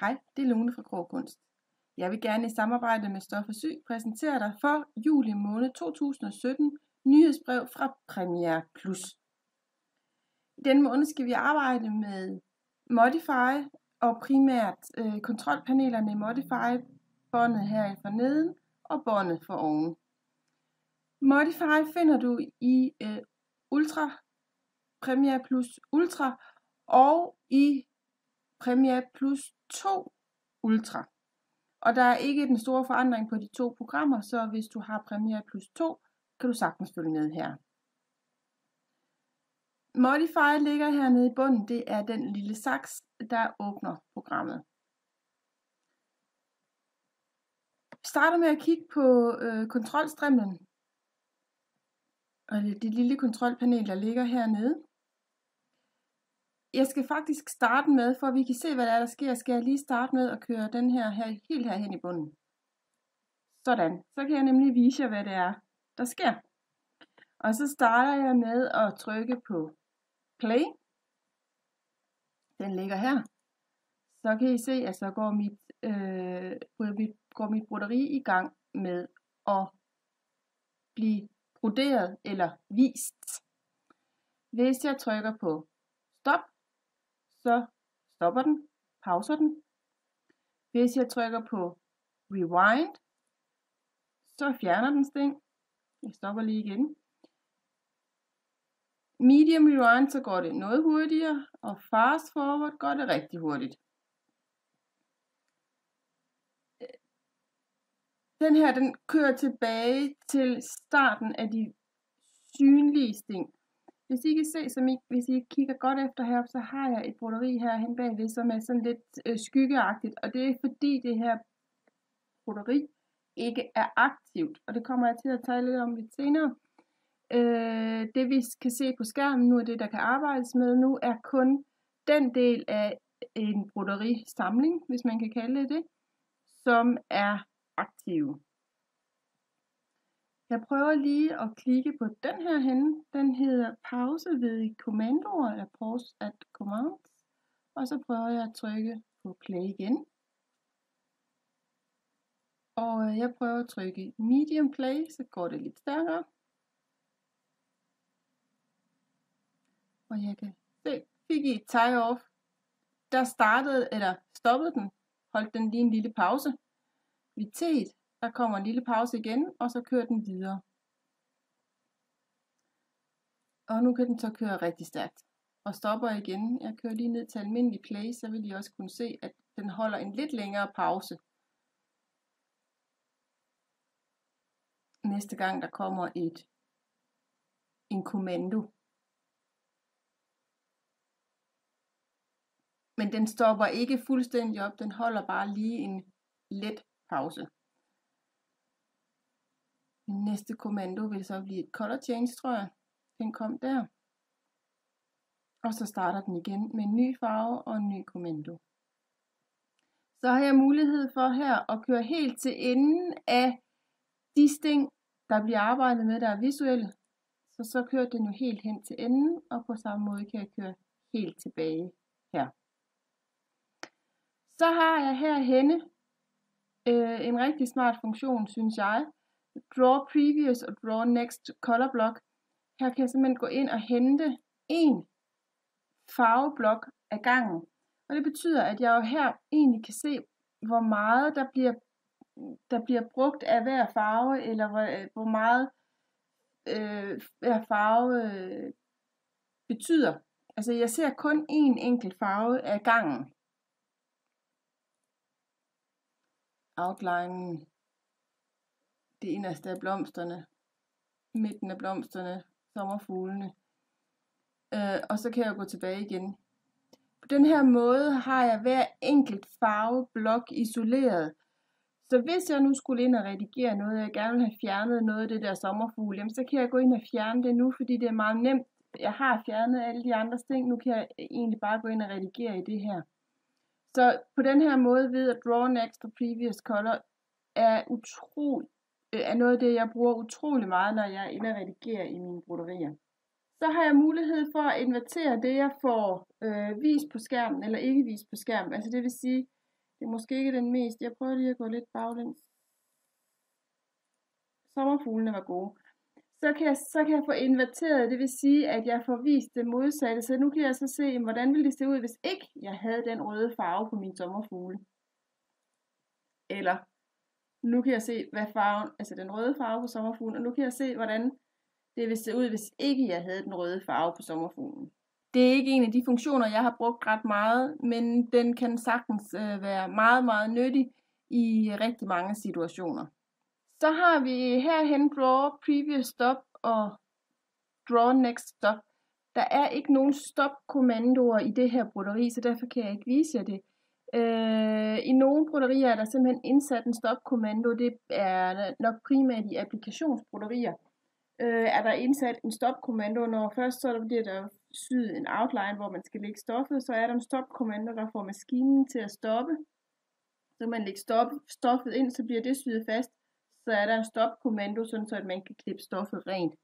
Hej, det er Lone fra Krogkunst. Jeg vil gerne i samarbejde med Stof og Sy præsentere dig for juli måned 2017 nyhedsbrev fra Premiere Plus. I denne måned skal vi arbejde med Modify og primært øh, kontrolpanelerne i Modify, båndet her for neden og båndet for oven. Modify finder du i øh, Ultra, Premiere Plus Ultra og i Premiere Plus 2 Ultra. Og der er ikke den store forandring på de to programmer, så hvis du har Premiere Plus 2, kan du sagtens følge med her. Modify ligger hernede i bunden. Det er den lille saks, der åbner programmet. Vi starter med at kigge på øh, kontrolstrimlen. Og det, det lille kontrolpanel, der ligger hernede. Jeg skal faktisk starte med, for at vi kan se, hvad der er, der sker, skal jeg lige starte med at køre den her, her helt her hen i bunden. Sådan. Så kan jeg nemlig vise jer, hvad det er, der sker. Og så starter jeg med at trykke på play. Den ligger her. Så kan I se, at så går mit, øh, går mit broderi i gang med at blive broderet eller vist. Hvis jeg trykker på stop, så stopper den, pauser den. Hvis jeg trykker på rewind, så fjerner den sting. Jeg stopper lige igen. Medium rewind, så går det noget hurtigere, og fast forward går det rigtig hurtigt. Den her, den kører tilbage til starten af de synlige sting. Hvis I kan se, som I, hvis I kigger godt efter heroppe, så har jeg et broderi herhen bagved, som er sådan lidt øh, skyggeagtigt. Og det er fordi det her broderi ikke er aktivt. Og det kommer jeg til at tale lidt om lidt senere. Øh, det vi kan se på skærmen nu, er det der kan arbejdes med nu, er kun den del af en broderisamling, hvis man kan kalde det det, som er aktiv. Jeg prøver lige at klikke på den her henne. Den hedder pause ved kommandoer, eller pause at commands. Og så prøver jeg at trykke på play igen. Og jeg prøver at trykke medium play, så går det lidt stærkere. Og jeg kan se, fik I et tie off. Der startede, eller stoppede den, holdt den lige en lille pause. Ved der kommer en lille pause igen, og så kører den videre. Og nu kan den så køre rigtig stærkt. Og stopper igen. Jeg kører lige ned til almindelig play, så vil I også kunne se, at den holder en lidt længere pause. Næste gang der kommer et en kommando. Men den stopper ikke fuldstændig op, den holder bare lige en let pause. Den næste kommando vil så blive et color change, tror jeg. Den kom der. Og så starter den igen med en ny farve og en ny kommando. Så har jeg mulighed for her at køre helt til enden af de sting, der bliver arbejdet med, der er visuelle. Så så kører den jo helt hen til enden, og på samme måde kan jeg køre helt tilbage her. Så har jeg her henne øh, en rigtig smart funktion, synes jeg. Draw Previous og Draw Next Color Block. Her kan jeg simpelthen gå ind og hente en farveblok af gangen. Og det betyder, at jeg jo her egentlig kan se, hvor meget der bliver, der bliver brugt af hver farve, eller hvor, hvor meget øh, hver farve øh, betyder. Altså jeg ser kun én enkelt farve af gangen. Outlinen, det inderste af blomsterne, midten af blomsterne, sommerfuglene. Øh, og så kan jeg gå tilbage igen. På den her måde har jeg hver enkelt farveblok isoleret. Så hvis jeg nu skulle ind og redigere noget, jeg gerne vil have fjernet noget af det der sommerfugl, jamen så kan jeg gå ind og fjerne det nu, fordi det er meget nemt. Jeg har fjernet alle de andre ting, nu kan jeg egentlig bare gå ind og redigere i det her. Så på den her måde ved at Draw Next og Previous Color er, utrolig, Øh, er noget af det, jeg bruger utrolig meget, når jeg er inde og redigerer i mine broderier. Så har jeg mulighed for at invertere det, jeg får øh, vist på skærmen, eller ikke vist på skærmen. Altså det vil sige, Det er måske ikke den mest. Jeg prøver lige at gå lidt baglæns. Sommerfuglene var gode. Så kan, jeg, så kan jeg få inverteret, det vil sige, at jeg får vist det modsatte. Så nu kan jeg så se, hvordan ville det se ud, hvis ikke jeg havde den røde farve på min sommerfugle. Eller nu kan jeg se, hvad farven, altså den røde farve på sommerfuglen, og nu kan jeg se, hvordan det ville se ud, hvis ikke jeg havde den røde farve på sommerfuglen. Det er ikke en af de funktioner, jeg har brugt ret meget, men den kan sagtens øh, være meget, meget nyttig i rigtig mange situationer. Så har vi herhen draw previous stop og draw next stop. Der er ikke nogen stop-kommandoer i det her broderi, så derfor kan jeg ikke vise jer det. Øh, I nogle broderier er der simpelthen indsat en stopkommando. Det er nok primært i applikationsbroderier. Øh, er der indsat en stopkommando, når først så bliver der syet en outline, hvor man skal lægge stoffet, så er der en stopkommando, der får maskinen til at stoppe. Så man lægger stop, stoffet ind, så bliver det syet fast. Så er der en stopkommando, sådan så at man kan klippe stoffet rent.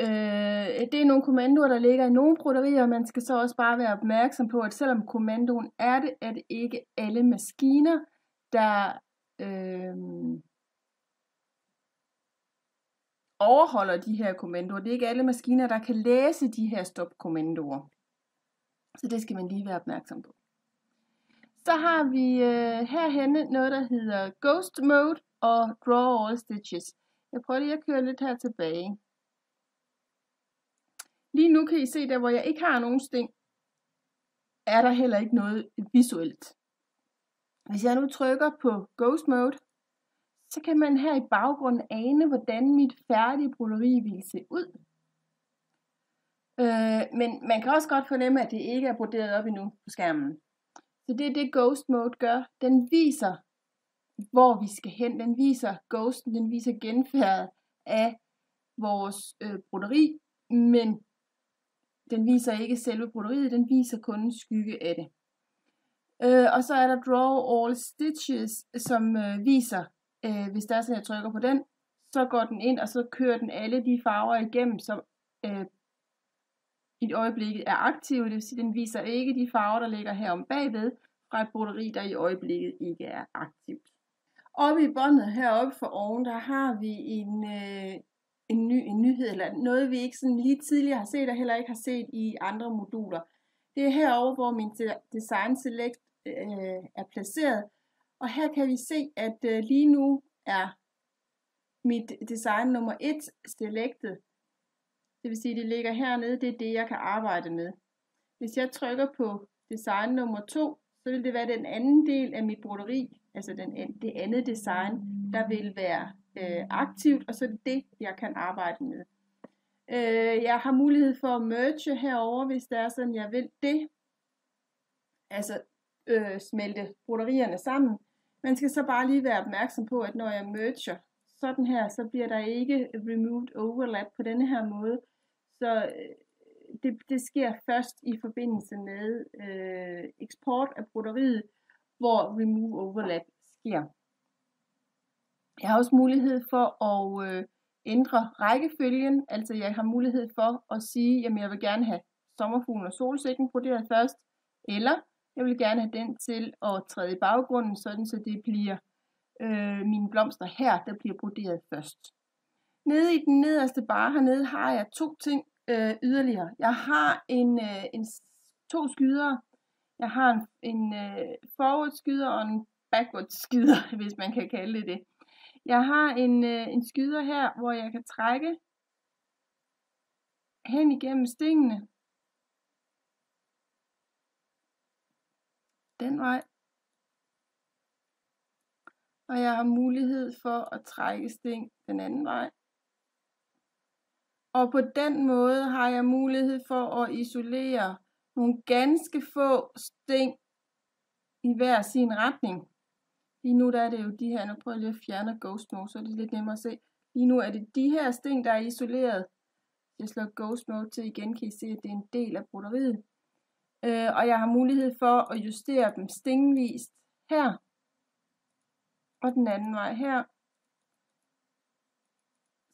Øh, det er nogle kommandoer, der ligger i nogle broderier, og man skal så også bare være opmærksom på, at selvom kommandoen er det, er det ikke alle maskiner, der øh, overholder de her kommandoer. Det er ikke alle maskiner, der kan læse de her stop-kommandoer. Så det skal man lige være opmærksom på. Så har vi øh, herhenne noget, der hedder Ghost Mode og Draw All Stitches. Jeg prøver lige at køre lidt her tilbage. Lige nu kan I se, der hvor jeg ikke har nogen sting, er der heller ikke noget visuelt. Hvis jeg nu trykker på Ghost Mode, så kan man her i baggrunden ane, hvordan mit færdige broderi vil se ud. Øh, men man kan også godt fornemme, at det ikke er broderet op endnu på skærmen. Så det er det Ghost Mode gør. Den viser, hvor vi skal hen. Den viser ghosten, den viser genfærdet af vores øh, broderi, men den viser ikke selve broderiet, den viser kun en skygge af det. Øh, og så er der Draw All Stitches, som øh, viser, øh, hvis der er sådan, jeg trykker på den, så går den ind, og så kører den alle de farver igennem, som øh, i øjeblikket er aktive. Det vil sige, den viser ikke de farver, der ligger her om bagved, fra et broderi, der i øjeblikket ikke er aktivt. Oppe i båndet heroppe for oven, der har vi en, øh, en, ny, en nyhed, eller noget vi ikke sådan lige tidligere har set, og heller ikke har set i andre moduler. Det er herover, hvor min Design Select øh, er placeret, og her kan vi se, at øh, lige nu er mit design nummer 1 selected. Det vil sige, at det ligger hernede, det er det, jeg kan arbejde med. Hvis jeg trykker på design nummer 2, så vil det være den anden del af mit broderi, altså den, det andet design, der vil være øh, aktivt, og så er det det, jeg kan arbejde med. Øh, jeg har mulighed for at merge herover, hvis det er sådan, jeg vil det. Altså øh, smelte broderierne sammen. Man skal så bare lige være opmærksom på, at når jeg merger sådan her, så bliver der ikke removed overlap på denne her måde. Så øh, det, det sker først i forbindelse med øh, eksport af broderiet, hvor remove overlap sker. Jeg har også mulighed for at øh, ændre rækkefølgen, altså jeg har mulighed for at sige, at jeg vil gerne have sommerfuglen og solsikken broderet først, eller jeg vil gerne have den til at træde i baggrunden, sådan så det bliver øh, mine blomster her, der bliver broderet først. Nede i den nederste bar hernede har jeg to ting øh, yderligere. Jeg har en, øh, en to skyder. Jeg har en, en øh, forward skyder og en backward skyder, hvis man kan kalde det det. Jeg har en, øh, en skyder her, hvor jeg kan trække hen igennem stingene. Den vej. Og jeg har mulighed for at trække sting den anden vej. Og på den måde har jeg mulighed for at isolere nogle ganske få sting i hver sin retning. Lige nu der er det jo de her, nu prøver jeg lige at fjerne Ghost Mode, så er det lidt nemmere at se. Lige nu er det de her sten, der er isoleret. Jeg slår Ghost Mode til igen, kan I se, at det er en del af broderiet. Øh, og jeg har mulighed for at justere dem stingvist her. Og den anden vej her.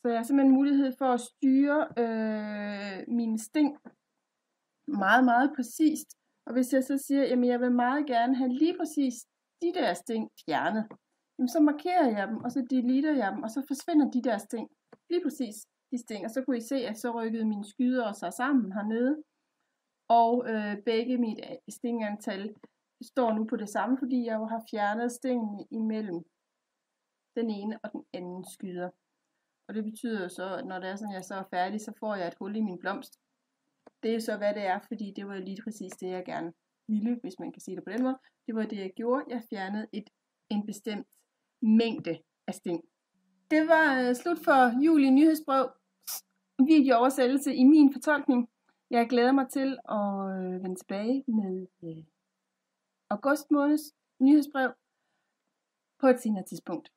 Så jeg har simpelthen mulighed for at styre øh, mine sting meget, meget præcist Og hvis jeg så siger, at jeg vil meget gerne have lige præcis de der ting fjernet, jamen så markerer jeg dem, og så deleter jeg dem, og så forsvinder de der ting. Lige præcis de ting. Og så kunne I se, at så rykkede mine skyder sig sammen hernede. Og øh, begge mit øh, stingantal står nu på det samme, fordi jeg jo har fjernet stingen imellem den ene og den anden skyder. Og det betyder jo så, at når det er sådan, at jeg så er færdig, så får jeg et hul i min blomst. Det er så, hvad det er, fordi det var lige præcis det, jeg gerne ville, hvis man kan sige det på den måde. Det var det, jeg gjorde. Jeg fjernede et, en bestemt mængde af sting. Det var øh, slut for juli nyhedsbrev videooversættelse i min fortolkning. Jeg glæder mig til at øh, vende tilbage med øh, august måneds nyhedsbrev på et senere tidspunkt.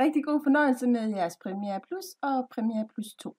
Rigtig god fornøjelse med jeres Premiere Plus og Premiere Plus 2.